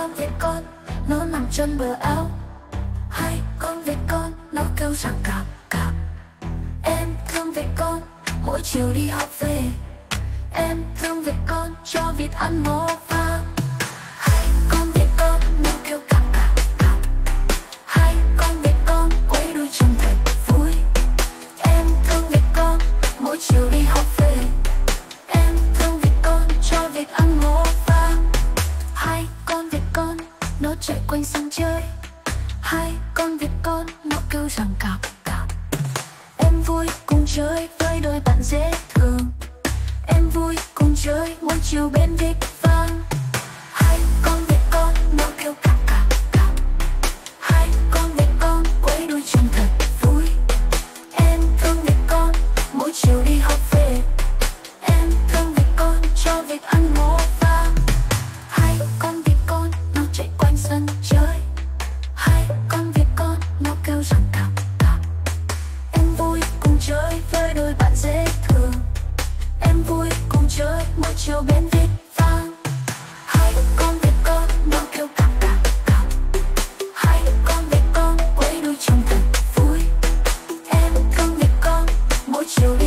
con vịt con, nó nằm trên bờ áo. Hai con vịt con, nó kêu rằng cạp cạp. Em thương vịt con, mỗi chiều đi học về. Em thương vịt con, cho vịt ăn ngó chạy quanh sân chơi. Hai con vịt con nó kêu rằng cạp cạp em vui cùng chơi với đôi bạn dễ thương. Em vui cùng chơi mỗi chiều bên vịt shoot